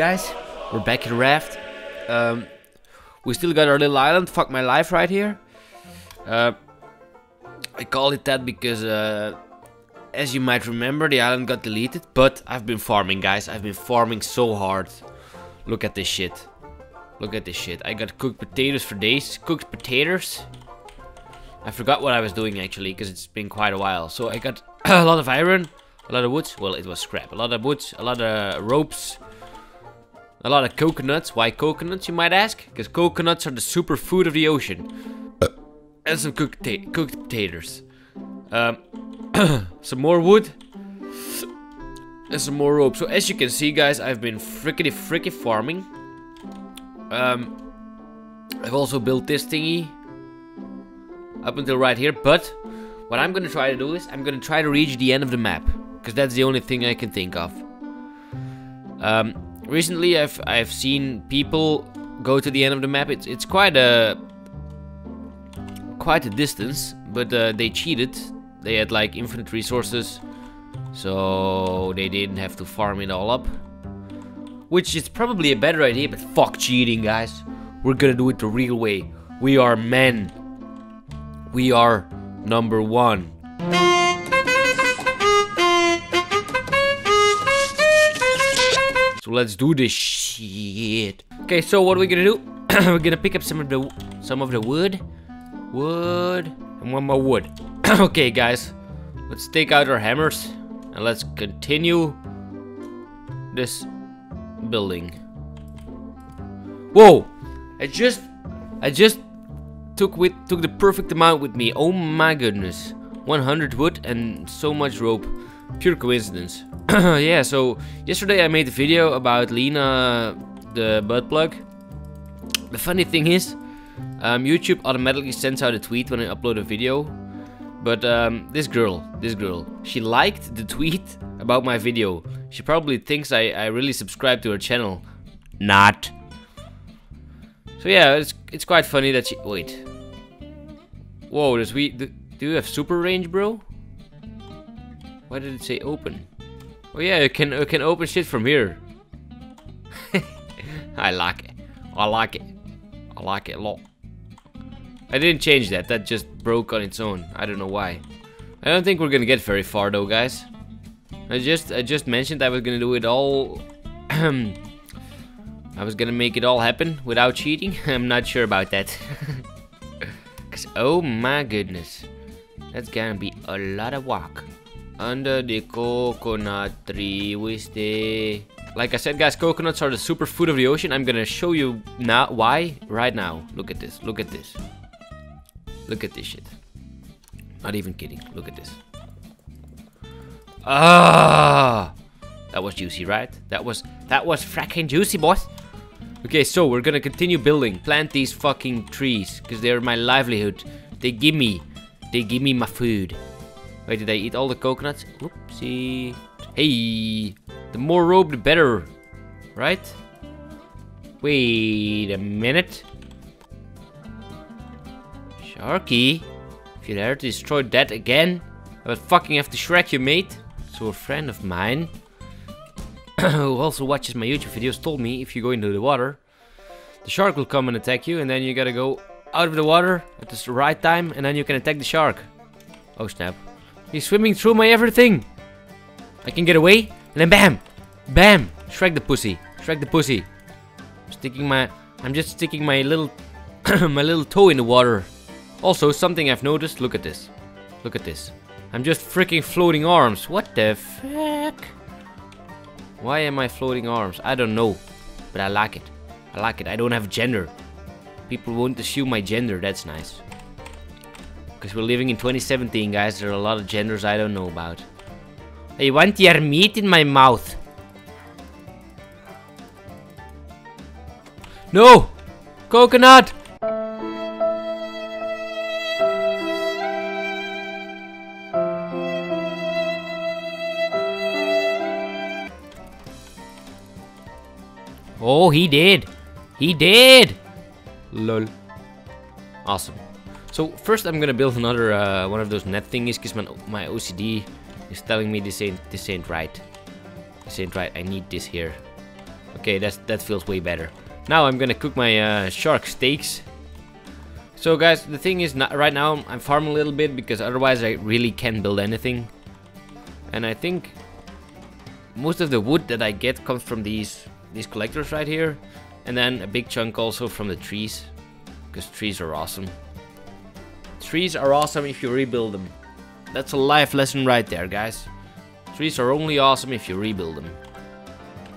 guys. We're back in Raft. Um, we still got our little island. Fuck my life right here. Uh, I call it that because, uh, as you might remember, the island got deleted. But I've been farming, guys. I've been farming so hard. Look at this shit. Look at this shit. I got cooked potatoes for days. Cooked potatoes. I forgot what I was doing actually, because it's been quite a while. So I got a lot of iron, a lot of wood. Well, it was scrap. A lot of wood, a lot of ropes, a lot of coconuts. Why coconuts, you might ask? Because coconuts are the superfood of the ocean. and some cooked, cooked potatoes. Um, some more wood. And some more rope. So as you can see, guys, I've been frickety fricky farming. Um, I've also built this thingy up until right here. But what I'm gonna try to do is I'm gonna try to reach the end of the map because that's the only thing I can think of. Um, recently, I've I've seen people go to the end of the map. It's it's quite a quite a distance, but uh, they cheated. They had like infinite resources, so they didn't have to farm it all up. Which is probably a better idea, but fuck cheating, guys. We're gonna do it the real way. We are men. We are number one. Let's do this shit. Okay, so what are we gonna do? We're gonna pick up some of the some of the wood, wood, and one more wood. okay, guys, let's take out our hammers and let's continue this building. Whoa! I just, I just took with took the perfect amount with me. Oh my goodness, 100 wood and so much rope. Pure coincidence. yeah. So yesterday I made a video about Lena, the butt plug. The funny thing is, um, YouTube automatically sends out a tweet when I upload a video. But um, this girl, this girl, she liked the tweet about my video. She probably thinks I, I really subscribe to her channel. Not. So yeah, it's it's quite funny that she wait. Whoa, does we do, do you have super range, bro? Why did it say open? Oh yeah, you can you can open shit from here. I like it. I like it. I like it a lot. I didn't change that. That just broke on its own. I don't know why. I don't think we're gonna get very far though, guys. I just I just mentioned I was gonna do it all. I was gonna make it all happen without cheating. I'm not sure about that. Cause oh my goodness, that's gonna be a lot of work. Under the coconut tree we stay. Like I said, guys, coconuts are the superfood of the ocean. I'm gonna show you now why right now. Look at this. Look at this. Look at this shit. Not even kidding. Look at this. Ah, that was juicy, right? That was that was fracking juicy, boys. Okay, so we're gonna continue building. Plant these fucking trees, because they're my livelihood. They give me, they give me my food. Wait, did I eat all the coconuts? Oopsie. Hey, the more rope, the better, right? Wait a minute. Sharky, if you dare to destroy that again, I would fucking have to shrek you, mate. So a friend of mine who also watches my YouTube videos told me if you go into the water, the shark will come and attack you, and then you gotta go out of the water at the right time, and then you can attack the shark. Oh snap. He's swimming through my everything! I can get away, and then BAM! BAM! Shrek the pussy. Shrek the pussy. Sticking my... I'm just sticking my little... my little toe in the water. Also, something I've noticed, look at this. Look at this. I'm just freaking floating arms. What the fuck? Why am I floating arms? I don't know. But I like it. I like it. I don't have gender. People won't assume my gender. That's nice. Because we're living in 2017, guys. There are a lot of genders I don't know about. I want your meat in my mouth. No! Coconut! Oh, he did. He did. Lol. Awesome. So first I'm gonna build another uh, one of those net thingies because my, my OCD is telling me this ain't this ain't right. This ain't right. I need this here. Okay, that's, that feels way better. Now I'm gonna cook my uh, shark steaks. So guys, the thing is, not, right now I'm farming a little bit because otherwise I really can't build anything. And I think most of the wood that I get comes from these these collectors right here. And then a big chunk also from the trees. Because trees are awesome. Trees are awesome if you rebuild them. That's a life lesson right there, guys. Trees are only awesome if you rebuild them.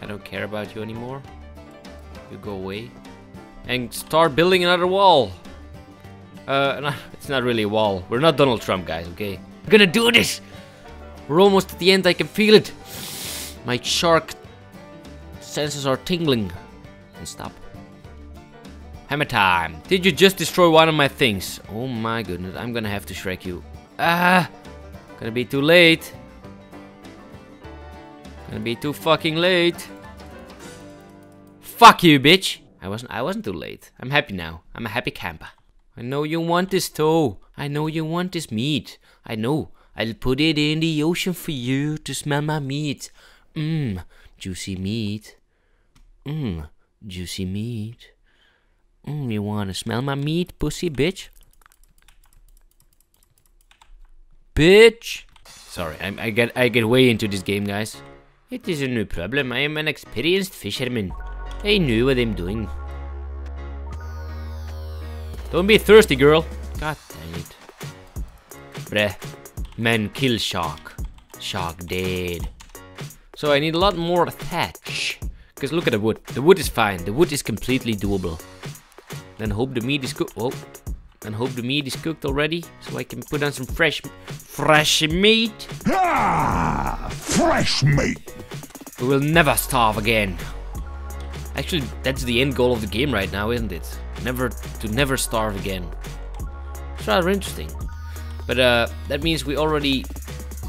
I don't care about you anymore. You go away. And start building another wall. Uh, no, it's not really a wall. We're not Donald Trump, guys, okay? We're gonna do this! We're almost at the end, I can feel it. My shark senses are tingling. And stop. Hammer time. Did you just destroy one of my things? Oh my goodness, I'm gonna have to Shrek you. Ah! Gonna be too late. Gonna be too fucking late. Fuck you, bitch! I wasn't I wasn't too late. I'm happy now. I'm a happy camper. I know you want this toe. I know you want this meat. I know. I'll put it in the ocean for you to smell my meat. Mmm, juicy meat. Mmm, juicy meat. Mmm, you wanna smell my meat, pussy bitch? Bitch! Sorry, I, I get I get way into this game, guys. It is a new problem. I am an experienced fisherman. I know what I'm doing. Don't be thirsty, girl. God dang it. Bruh. Man kill shark. Shark dead. So I need a lot more thatch. Because look at the wood. The wood is fine. The wood is completely doable. Then hope the meat is cooked. Oh. And hope the meat is cooked already. So I can put on some fresh, fresh meat. Ah, fresh meat. We will never starve again. Actually, that's the end goal of the game right now, isn't it? Never to never starve again. It's rather interesting. But uh, that means we already...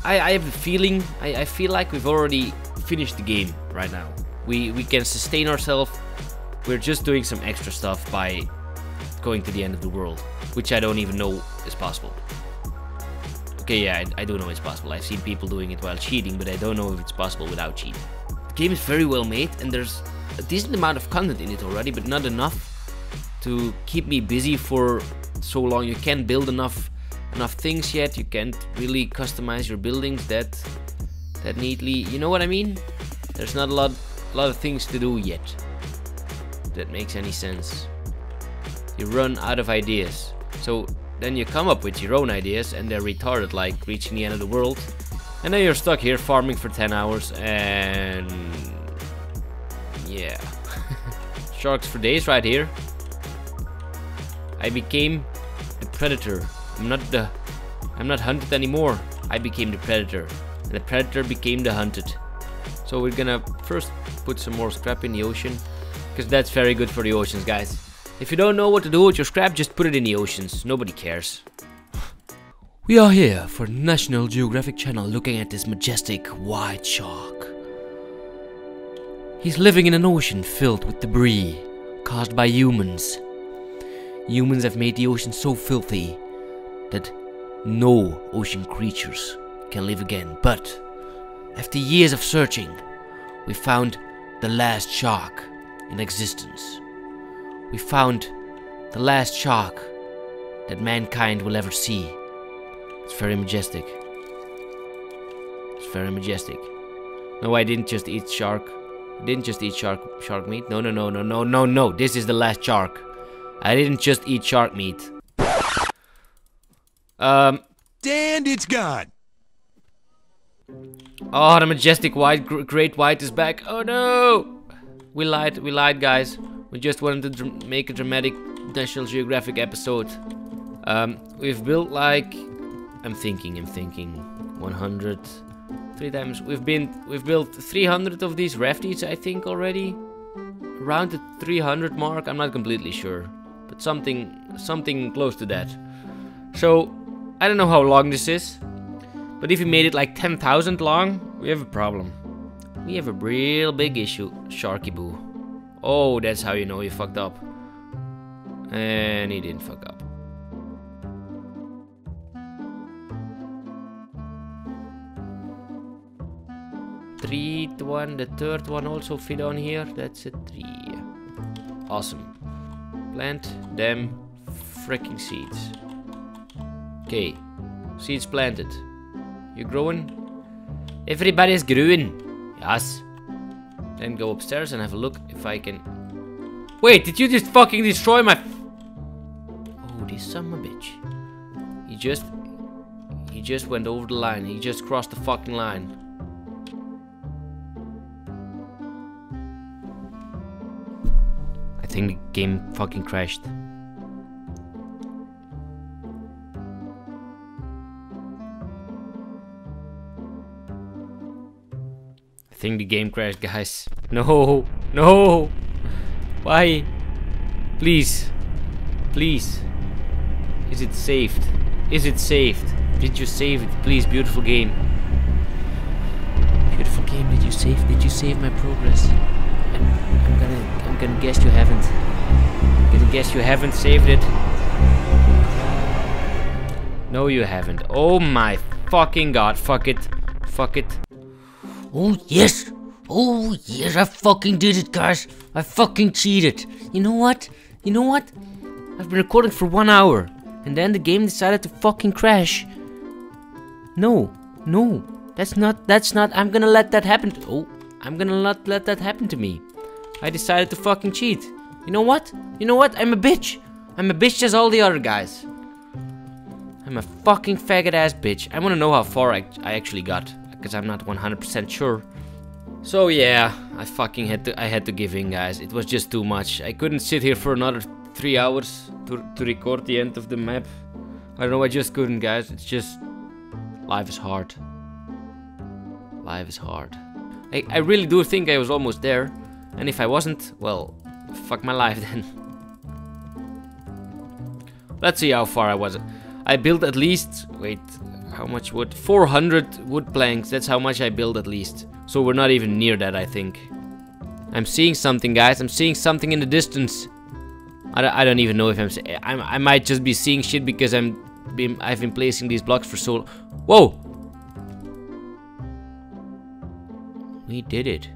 I, I have a feeling, I, I feel like we've already finished the game right now. We, we can sustain ourselves. We're just doing some extra stuff by going to the end of the world. Which I don't even know is possible. Okay, yeah, I, I do know it's possible. I've seen people doing it while cheating, but I don't know if it's possible without cheating. The game is very well made, and there's a decent amount of content in it already, but not enough to keep me busy for so long. You can't build enough enough things yet. You can't really customize your buildings that that neatly. You know what I mean? There's not a lot a lot of things to do yet. That makes any sense. You run out of ideas. So then you come up with your own ideas and they're retarded like reaching the end of the world. And then you're stuck here farming for 10 hours and yeah. Sharks for days right here. I became the predator. I'm not the I'm not hunted anymore. I became the predator. And the predator became the hunted. So we're gonna first put some more scrap in the ocean. Because that's very good for the oceans, guys. If you don't know what to do with your scrap, just put it in the oceans. Nobody cares. We are here for National Geographic Channel looking at this majestic white shark. He's living in an ocean filled with debris caused by humans. Humans have made the ocean so filthy that no ocean creatures can live again. But after years of searching, we found the last shark in existence. We found the last shark that mankind will ever see. It's very majestic. It's very majestic. No, I didn't just eat shark. I didn't just eat shark shark meat. No, no, no, no, no, no, no. This is the last shark. I didn't just eat shark meat. Um. And it's gone. Oh, the majestic white, great white is back. Oh no! We lied, we lied, guys. We just wanted to make a dramatic National Geographic episode. Um, we've built like, I'm thinking, I'm thinking, 100, three times. We've been, we've built 300 of these rafties, I think, already. Around the 300 mark, I'm not completely sure, but something, something close to that. So, I don't know how long this is, but if we made it like 10,000 long, we have a problem. We have a real big issue, Sharky Boo. Oh, that's how you know you fucked up. And he didn't fuck up. three one. The third one also fit on here. That's a three. Awesome. Plant them freaking seeds. Okay. Seeds planted. You growing? Everybody's growing. Yes. Then go upstairs and have a look if I can... Wait, did you just fucking destroy my... Oh, this a bitch. He just... He just went over the line. He just crossed the fucking line. I think the game fucking crashed. Think the game crashed, guys. No, no. Why? Please, please. Is it saved? Is it saved? Did you save it? Please, beautiful game. Beautiful game. Did you save? Did you save my progress? I'm, I'm gonna, I'm gonna guess you haven't. I'm gonna guess you haven't saved it. No, you haven't. Oh my fucking god! Fuck it. Fuck it. Oh yes! Oh yes, I fucking did it, guys! I fucking cheated! You know what? You know what? I've been recording for one hour, and then the game decided to fucking crash. No, no, that's not. That's not. I'm gonna let that happen. Oh, I'm gonna not let that happen to me. I decided to fucking cheat. You know what? You know what? I'm a bitch. I'm a bitch as all the other guys. I'm a fucking faggot ass bitch. I wanna know how far I, I actually got, because I'm not 100% sure. So yeah, I fucking had to I had to give in guys. It was just too much. I couldn't sit here for another 3 hours to, to record the end of the map. I don't know, I just couldn't guys. It's just life is hard. Life is hard. I, I really do think I was almost there. And if I wasn't, well, fuck my life then. Let's see how far I was. I built at least, wait, how much wood? 400 wood planks, that's how much I build at least. So we're not even near that, I think. I'm seeing something, guys. I'm seeing something in the distance. I don't, I don't even know if I'm, I'm... I might just be seeing shit because I'm... Been, I've been placing these blocks for so... Whoa! We did it.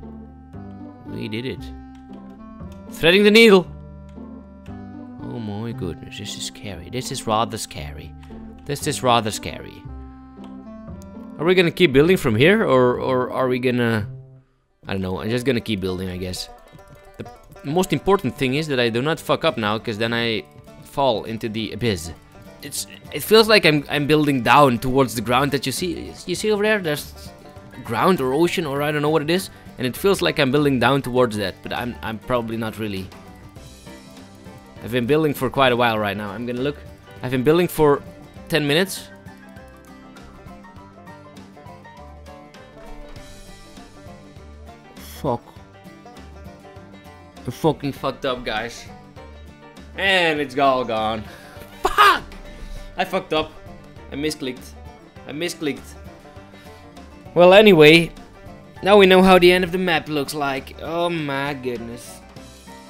We did it. Threading the needle! Oh my goodness, this is scary. This is rather scary. This is rather scary. Are we gonna keep building from here, or, or are we gonna... I don't know, I'm just gonna keep building, I guess. The most important thing is that I do not fuck up now, because then I fall into the abyss. It's, it feels like I'm, I'm building down towards the ground that you see. You see over there? There's ground or ocean, or I don't know what it is. And it feels like I'm building down towards that, but I'm, I'm probably not really. I've been building for quite a while right now. I'm gonna look. I've been building for 10 minutes. Fuck. I fucking fucked up, guys. And it's all gone. Fuck! I fucked up. I misclicked. I misclicked. Well, anyway, now we know how the end of the map looks like. Oh my goodness.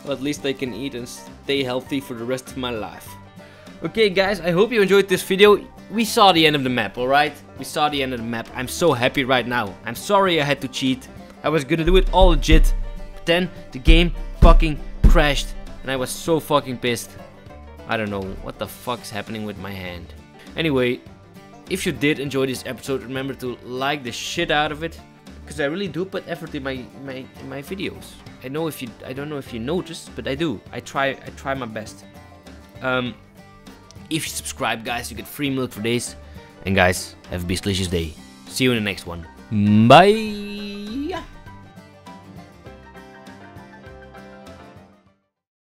Well, at least I can eat and stay healthy for the rest of my life. Okay guys, I hope you enjoyed this video. We saw the end of the map, alright? We saw the end of the map. I'm so happy right now. I'm sorry I had to cheat. I was gonna do it all legit. But then the game fucking crashed. And I was so fucking pissed. I don't know what the fuck's happening with my hand. Anyway, if you did enjoy this episode, remember to like the shit out of it. Because I really do put effort in my, my in my videos. I know if you I don't know if you noticed, but I do. I try I try my best. Um if you subscribe guys you get free milk for days. And guys, have a beastly day. See you in the next one. Bye